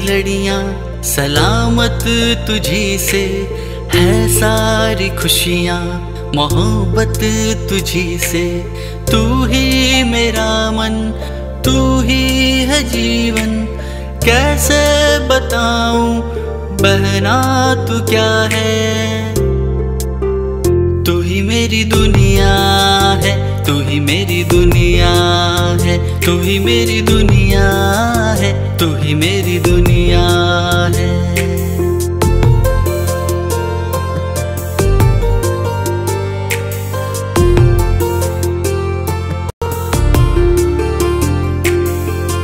लड़ियाँ सलामत तुझी से है सारी खुशियाँ। मोहब्बत तुझी से, तू ही मेरा मन, तू ही है जीवन। कैसे बताऊँ, बहना तू क्या है? तू ही मेरी दुनिया है तू ही मेरी दुनिया है, तू ही मेरी दुनिया है।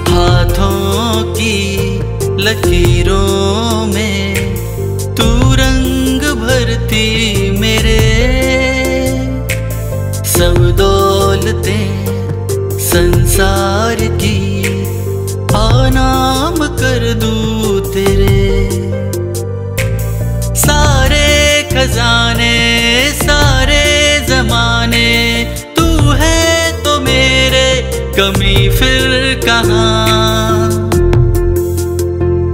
हाथों की लकीरों में तू रंग भरती मेरे, सब दौलतें संसार की आनाम कर दू तेरे। सारे खजाने, सारे जमाने, तू है तो मेरे कमी फिर कहाँ?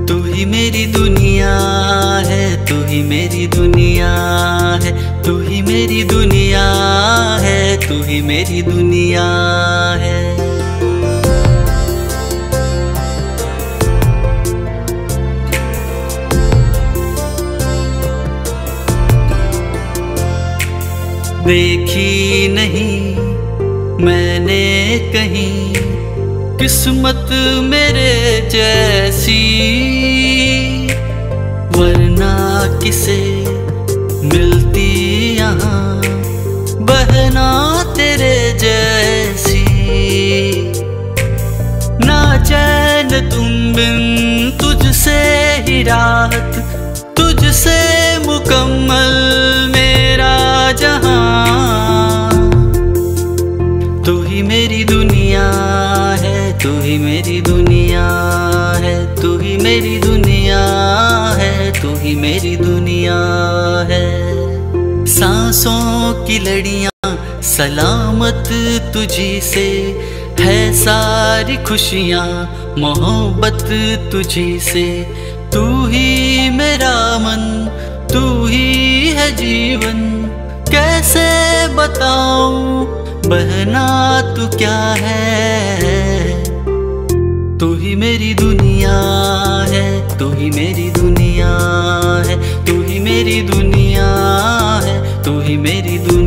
तू ही मेरी दुनिया है, तू ही मेरी दुनिया है, तू ही मेरी दुनिया है, तू ही मेरी दुनिया देखी नहीं मैंने कहीं किस्मत मेरे जैसी। वरना किसे मिलती यहाँ बहना तेरे जैसी। ना चैन तुम बिन तुझसे ही रात तुझसे तू ही मेरी दुनिया है, तू ही मेरी दुनिया है, तू ही मेरी दुनिया है, तू ही मेरी दुनिया है। सांसों की लड़ियाँ सलामत तुझी से है, सारी खुशियाँ मोहब्बत तुझी से। तू ही मेरा मन, तू ही है जीवन, कैसे बताऊँ बहना तू क्या है? तू ही मेरी दुनिया है, तू ही मेरी दुनिया है, तू ही मेरी दुनिया है, तू ही मेरी दुनिया